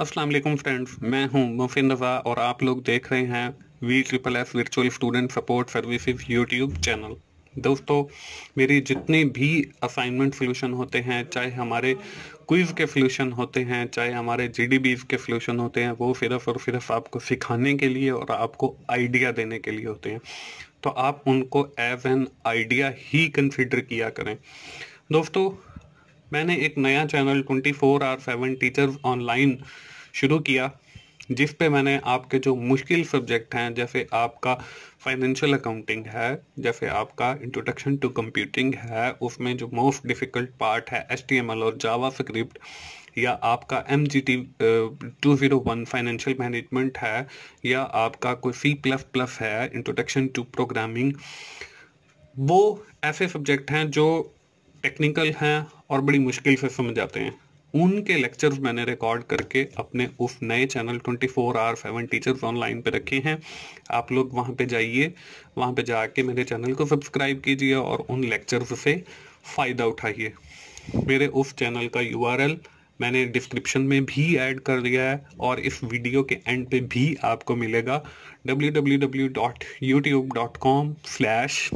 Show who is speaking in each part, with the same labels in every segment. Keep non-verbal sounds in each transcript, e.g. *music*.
Speaker 1: अस्सलाम वालेकुम फ्रेंड्स, मैं हूँ मुफिन रज़ा और आप लोग देख रहे हैं V triple S virtual student support services YouTube channel दोस्तों, मेरी जितने भी असाइनमेंट सोल्यूशन होते हैं, चाहे हमारे क्विज के सोल्यूशन होते हैं, चाहे हमारे जी के सोल्यूशन होते हैं, वो सिर्फ़ और सिर्फ़ आपको सिखाने के लिए और आपको आइडिया देने के लिए होते हैं। तो आप उनको एज एन आइडिया ही कंसिडर किया करें। दोस्तों, मैंने एक नया channel 24 four r seven teachers online शुरू किया, जिस पे मैंने आपके जो मुश्किल सब्जेक्ट हैं, जैसे आपका फाइनेंशियल अकाउंटिंग है, जैसे आपका इंट्रोडक्शन टू कंप्यूटिंग है, उसमें जो मोस्ट डिफ़िकल्ट पार्ट है एच और जावा स्क्रिप्ट या आपका M G T two zero one financial management है, या आपका कोई सी प्लस प्लस है इंट्रोडक्शन टू प्रोग्रामिंग वो ऐसे सब्जेक्ट हैं जो टेक्निकल हैं और बड़ी मुश्किल से समझ आते हैं। उनके लेक्चर्स मैंने रिकॉर्ड करके अपने उस नए channel 24 four hour seven teachers online पे रखे हैं। आप लोग वहाँ पे जाइए, वहाँ पे जाके मेरे चैनल को सब्सक्राइब कीजिए और उन लेक्चर्स से फ़ायदा उठाइए। मेरे उस चैनल का यूआरएल मैंने डिस्क्रिप्शन में भी ऐड कर दिया है और इस वीडियो के एंड पे भी आपको मिलेगा। www.youtube.com/slash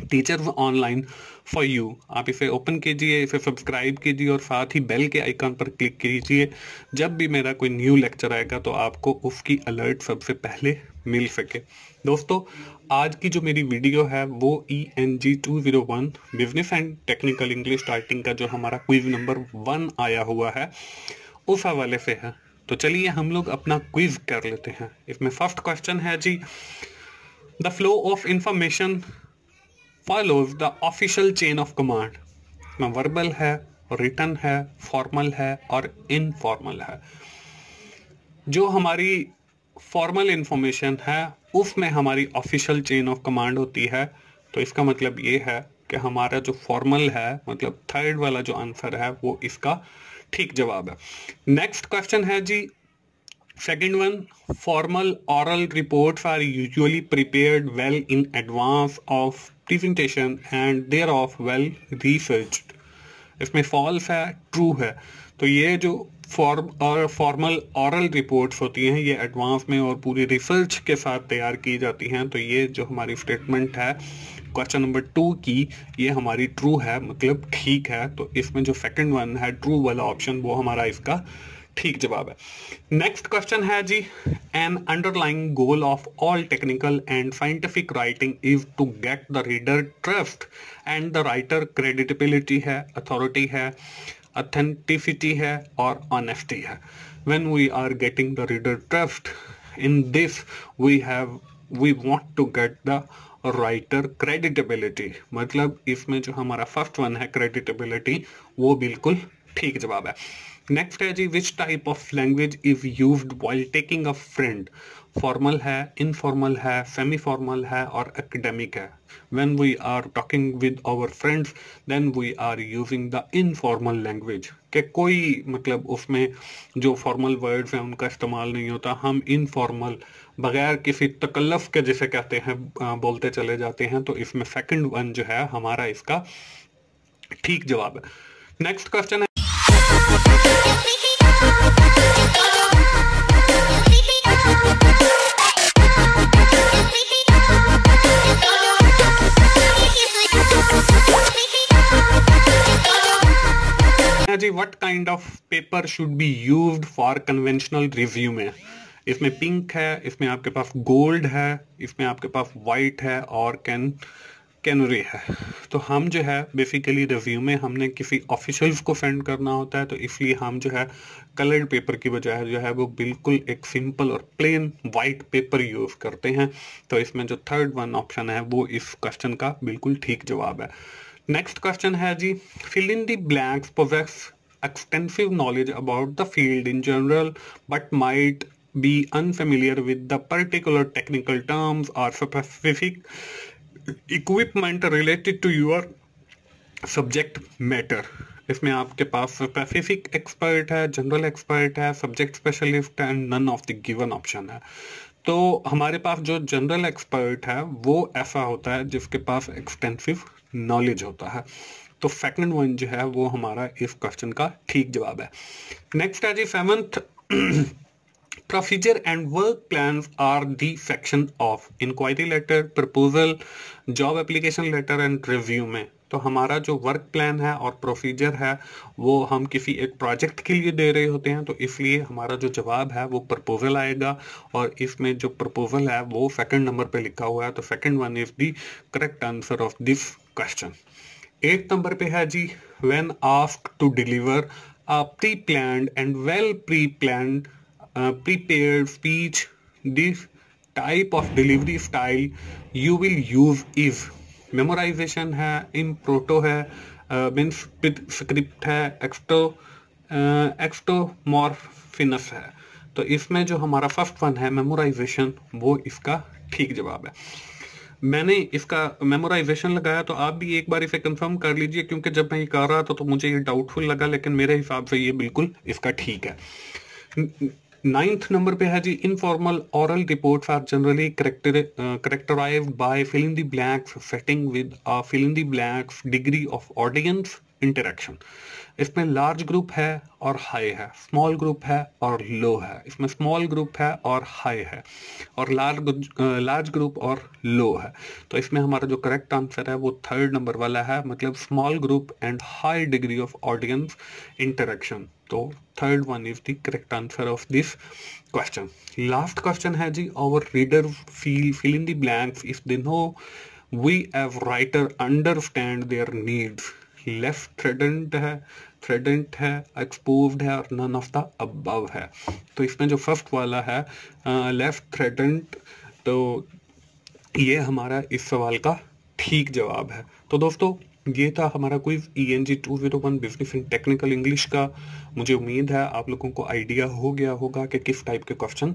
Speaker 1: teacher online for you आप इसे ओपन कीजिए, इसे सब्सक्राइब कीजिए और साथ ही बेल के आइकन पर क्लिक कीजिए। जब भी मेरा कोई न्यू लेक्चर आएगा तो आपको उसकी अलर्ट सबसे पहले मिल सके। दोस्तों, आज की जो मेरी वीडियो है वो E N G two zero one business and technical English starting का जो हमारा क्विज नंबर वन आया हुआ है, उस हवाले से है। तो चलिए हम लोग अपना क्विज कर लेते हैं। इसमें फ़र्स्ट क्वेश्चन है जी। The flow of information follows the official chain of command. में वर्बल है रिटर्न है फॉर्मल है और इनफॉर्मल है जो हमारी फॉर्मल इंफॉर्मेशन है उसमें हमारी ऑफिशियल चेन ऑफ़ कमांड होती है तो इसका मतलब ये है कि हमारा जो फॉर्मल है मतलब थर्ड वाला जो आंसर है, वो इसका ठीक जवाब है। नेक्स्ट क्वेश्चन है जी। Second one formal oral reports are usually prepared well in advance of presentation and thereof well researched. इसमें false है, true है तो ये जो फॉर्म और फॉर्मल ऑरल रिपोर्ट्स होती हैं, ये एडवांस में और पूरी रिसर्च के साथ तैयार की जाती हैं तो ये जो हमारी स्टेटमेंट है क्वेश्चन नंबर टू की, ये हमारी ट्रू है मतलब ठीक है तो इसमें जो सेकंड वन है ट्रू वाला ऑप्शन वो हमारा इसका ठीक जवाब है। नेक्स्ट क्वेश्चन है जी an underlying goal of all technical and scientific writing is to get the reader trust and the writer creditability है अथॉरिटी है अथेंटिसिटी है और ऑनेस्टी है। When we are getting the reader trust, in this we have, we want to get the writer creditability मतलब इसमें जो हमारा first one है क्रेडिटेबिलिटी वो बिल्कुल ठीक जवाब है। नेक्स्ट है जी which type of language is use while taking a friend formal है इनफॉर्मल है सेमी फॉर्मल है और एकेडमिक है। When we are talking with our friends, then we are using the informal language कि कोई मतलब उसमें जो फॉर्मल वर्ड्स हैं, उनका इस्तेमाल नहीं होता। हम इनफॉर्मल बगैर किसी तकल्लफ के जिसे कहते हैं बोलते चले जाते हैं तो इसमें सेकंड वन जो है, हमारा इसका ठीक जवाब है। नेक्स्ट क्वेश्चन है। What kind of paper should be used for conventional review में? इसमें पिंक है, इसमें आपके पास गोल्ड है, इसमें आपके पास वाइट है और कैन कैनरी है। तो हम जो है बेसिकली रिव्यू में हमने किसी ऑफिशियल्स को सेंड करना होता है तो इसलिए हम जो है कलर्ड पेपर की बजाय जो है वो बिल्कुल एक सिंपल और प्लेन वाइट पेपर यूज़ करते हैं। तो इसमें जो थर्ड वन ऑप्शन है, वो इस क्वेश्चन का बिल्कुल ठीक जवाब है। नेक्स्ट क्वेश्चन है जी fill in the blanks possesses extensive knowledge about the field in general but might be unfamiliar with the particular technical terms or specific equipment related to your subject matter इसमें आपके पास specific expert है general expert है subject specialist and none of the given option है तो हमारे पास जो general expert है वो ऐसा होता है जिसके पास एक्सटेंसिव नॉलेज होता है तो सेकंड वन जो है वो हमारा इस क्वेश्चन का ठीक जवाब है नेक्स्ट है जी seventh *clears throat* Procedure and work plans are the section of inquiry letter, proposal, job application letter and resume. तो हमारा जो वर्क प्लान है और प्रोसीजर है वो हम किसी एक प्रोजेक्ट के लिए दे रहे होते हैं तो इसलिए हमारा जो जवाब है वो प्रपोजल आएगा और इसमें जो प्रपोजल है वो सेकंड नंबर पे लिखा हुआ है तो second one is the correct answer of this question एक नंबर पे है जी when ask to deliver a pre plan and well pre plan prepare speech this type of delivery style you will use is memorization है impromptu है uh, means script है एक्सटो एक्सटोमॉर्फिनस uh, है। तो इसमें जो हमारा फ़र्स्ट वन है मेमोराइजेशन वो इसका ठीक जवाब है। मैंने इसका मेमोराइजेशन लगाया तो आप भी एक बार इसे कंफर्म कर लीजिए, क्योंकि जब मैं ये कर रहा था तो मुझे ये डाउटफुल लगा, लेकिन मेरे हिसाब से ये बिल्कुल इसका ठीक है। नाइन्थ नंबर पे है जी informal oral reports are generally characterize by filling the blanks setting with filling the blanks degree of audience interaction इसमें लार्ज ग्रुप है और हाई है स्मॉल ग्रुप है और लो है। इसमें स्मॉल ग्रुप है और हाई है और लार्ज लार्ज ग्रुप और लो है। तो इसमें हमारा जो करेक्ट आंसर है वो थर्ड नंबर वाला है मतलब small group and high degree of audience interaction तो third one is the correct answer of this question last question है जी our reader feel fill in the blanks if they know we as writer understand their needs left threatened है थ्रेडेंट है exposed है और none of the above है। तो इसमें जो first वाला है लेफ़्ट थ्रेडेंट तो ये हमारा इस सवाल का ठीक जवाब है। तो दोस्तों, ये था हमारा कोई E N G two zero one business in technical English का। मुझे उम्मीद है आप लोगों को आइडिया हो गया होगा कि किस टाइप के क्वेश्चन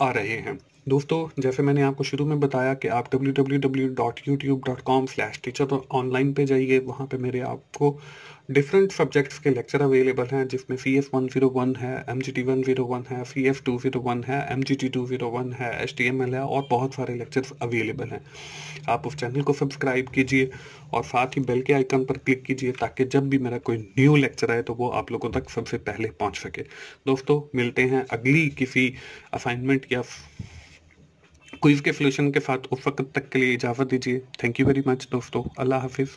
Speaker 1: आ रहे हैं। दोस्तों, जैसे मैंने आपको शुरू में बताया कि आप www.youtube.com स्लैश टीचर ऑनलाइन पे जाइए। वहाँ पे मेरे आपको डिफरेंट सब्जेक्ट्स के लेक्चर अवेलेबल हैं, जिसमें C S one zero one है M G T one zero one है C F two zero one है M G T two zero one है एच टी एम एल है और बहुत सारे लेक्चर्स अवेलेबल हैं। आप उस चैनल को सब्सक्राइब कीजिए और साथ ही बेल के आइकन पर क्लिक कीजिए ताकि जब भी मेरा कोई न्यू लेक्चर आए तो वो आप लोगों तक सबसे पहले पहुँच सके। दोस्तों, मिलते हैं अगली किसी असाइनमेंट या क्विज के सोल्यूशन के साथ उस वक्त तक के लिए इजाज़त दीजिए। थैंक यू वेरी मच दोस्तों। अल्लाह हाफिज़।